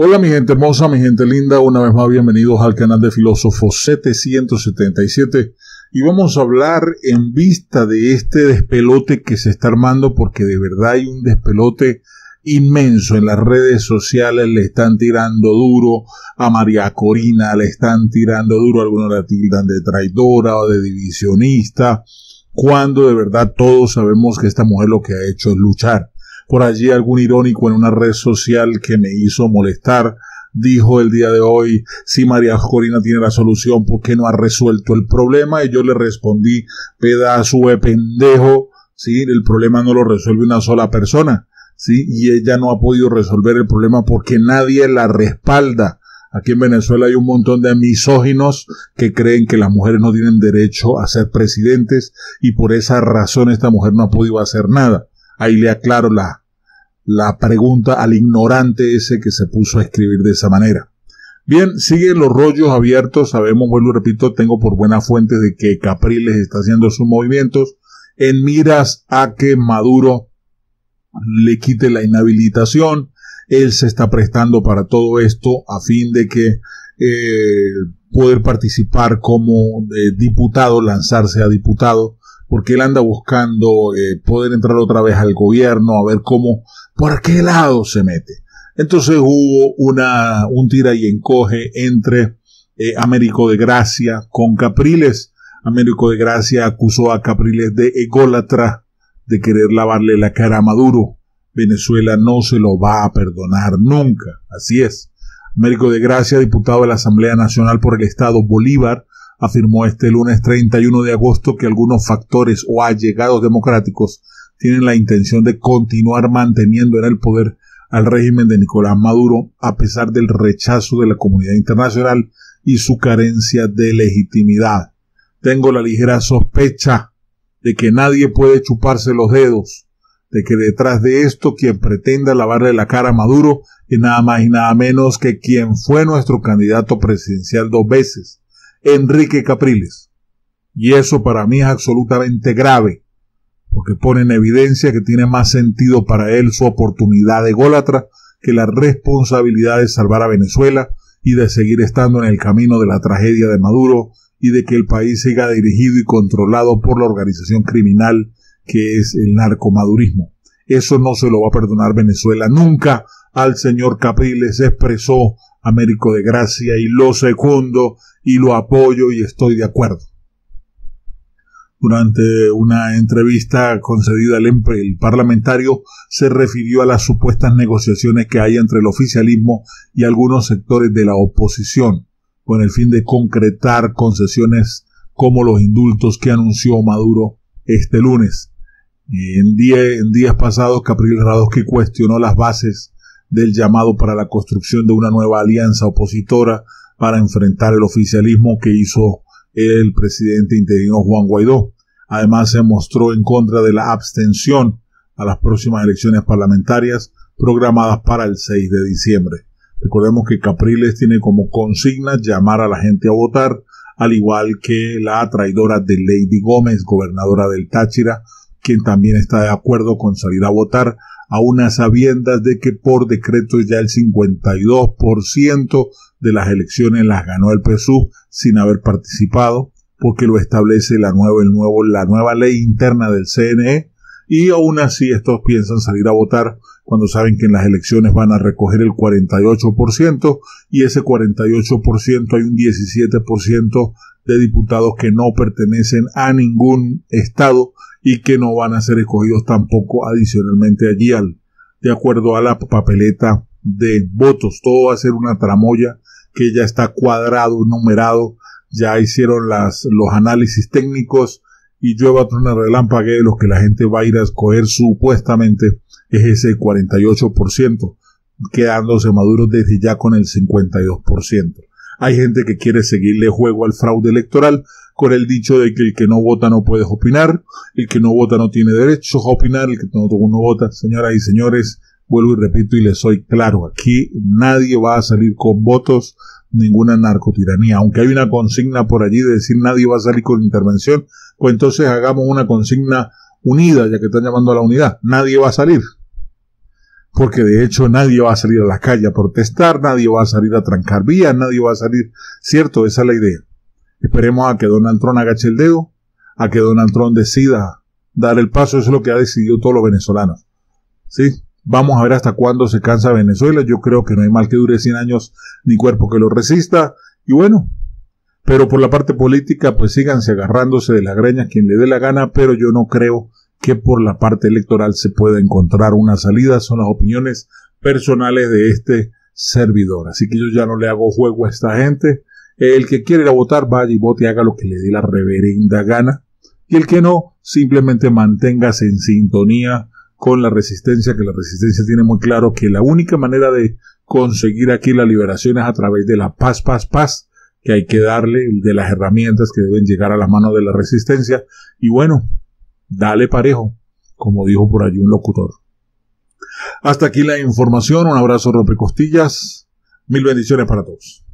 Hola mi gente hermosa, mi gente linda, una vez más bienvenidos al canal de Filósofos 777 y vamos a hablar en vista de este despelote que se está armando porque de verdad hay un despelote inmenso en las redes sociales, le están tirando duro a María Corina, le están tirando duro, algunos la tildan de traidora o de divisionista, cuando de verdad todos sabemos que esta mujer lo que ha hecho es luchar por allí algún irónico en una red social que me hizo molestar dijo el día de hoy, si María Corina tiene la solución, ¿por qué no ha resuelto el problema? Y yo le respondí, pedazo de pendejo, sí, el problema no lo resuelve una sola persona, sí, y ella no ha podido resolver el problema porque nadie la respalda. Aquí en Venezuela hay un montón de misóginos que creen que las mujeres no tienen derecho a ser presidentes y por esa razón esta mujer no ha podido hacer nada. Ahí le aclaro la, la pregunta al ignorante ese que se puso a escribir de esa manera. Bien, siguen los rollos abiertos, sabemos, vuelvo y repito, tengo por buena fuente de que Capriles está haciendo sus movimientos en miras a que Maduro le quite la inhabilitación. Él se está prestando para todo esto a fin de que eh, poder participar como eh, diputado, lanzarse a diputado porque él anda buscando eh, poder entrar otra vez al gobierno, a ver cómo, por qué lado se mete. Entonces hubo una, un tira y encoge entre eh, Américo de Gracia con Capriles. Américo de Gracia acusó a Capriles de ególatra, de querer lavarle la cara a Maduro. Venezuela no se lo va a perdonar nunca. Así es. Américo de Gracia, diputado de la Asamblea Nacional por el Estado Bolívar, afirmó este lunes 31 de agosto que algunos factores o allegados democráticos tienen la intención de continuar manteniendo en el poder al régimen de Nicolás Maduro a pesar del rechazo de la comunidad internacional y su carencia de legitimidad. Tengo la ligera sospecha de que nadie puede chuparse los dedos, de que detrás de esto quien pretenda lavarle la cara a Maduro es nada más y nada menos que quien fue nuestro candidato presidencial dos veces, Enrique Capriles. Y eso para mí es absolutamente grave, porque pone en evidencia que tiene más sentido para él su oportunidad de gólatra que la responsabilidad de salvar a Venezuela y de seguir estando en el camino de la tragedia de Maduro y de que el país siga dirigido y controlado por la organización criminal que es el narcomadurismo. Eso no se lo va a perdonar Venezuela nunca al señor Capriles, expresó Américo de Gracia y lo secundo y lo apoyo y estoy de acuerdo. Durante una entrevista concedida al el parlamentario se refirió a las supuestas negociaciones que hay entre el oficialismo y algunos sectores de la oposición, con el fin de concretar concesiones como los indultos que anunció Maduro este lunes. En, en días pasados, Capriles Radosky cuestionó las bases del llamado para la construcción de una nueva alianza opositora para enfrentar el oficialismo que hizo el presidente interino Juan Guaidó. Además se mostró en contra de la abstención a las próximas elecciones parlamentarias programadas para el 6 de diciembre. Recordemos que Capriles tiene como consigna llamar a la gente a votar, al igual que la traidora de Lady Gómez, gobernadora del Táchira, quien también está de acuerdo con salir a votar, a unas sabiendas de que por decreto ya el 52% de las elecciones las ganó el PSUV sin haber participado, porque lo establece la nueva, el nuevo, la nueva ley interna del CNE, y aún así estos piensan salir a votar cuando saben que en las elecciones van a recoger el 48% y ese 48% hay un 17% de diputados que no pertenecen a ningún estado y que no van a ser escogidos tampoco adicionalmente allí al, de acuerdo a la papeleta de votos. Todo va a ser una tramoya que ya está cuadrado, numerado, ya hicieron las, los análisis técnicos y llueva una relámpague, lo que la gente va a ir a escoger supuestamente es ese 48%, quedándose Maduro desde ya con el 52%. Hay gente que quiere seguirle juego al fraude electoral con el dicho de que el que no vota no puede opinar, el que no vota no tiene derecho a opinar, el que no, no vota, señoras y señores, vuelvo y repito y les soy claro, aquí nadie va a salir con votos, ninguna narcotiranía, aunque hay una consigna por allí de decir nadie va a salir con intervención, pues entonces hagamos una consigna unida, ya que están llamando a la unidad, nadie va a salir. Porque de hecho nadie va a salir a la calle a protestar, nadie va a salir a trancar vías, nadie va a salir, cierto, esa es la idea. Esperemos a que Donald Trump agache el dedo, a que Donald Trump decida dar el paso, eso es lo que ha decidido todos los venezolanos. ¿Sí? Vamos a ver hasta cuándo se cansa Venezuela. Yo creo que no hay mal que dure 100 años ni cuerpo que lo resista. Y bueno, pero por la parte política, pues síganse agarrándose de la greña quien le dé la gana, pero yo no creo que por la parte electoral se pueda encontrar una salida. Son las opiniones personales de este servidor. Así que yo ya no le hago juego a esta gente. El que quiere ir a votar, vaya y vote haga lo que le dé la reverenda gana. Y el que no, simplemente manténgase en sintonía con la resistencia, que la resistencia tiene muy claro que la única manera de conseguir aquí la liberación es a través de la paz, paz, paz, que hay que darle, de las herramientas que deben llegar a la mano de la resistencia. Y bueno, dale parejo, como dijo por allí un locutor. Hasta aquí la información, un abrazo costillas, mil bendiciones para todos.